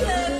church.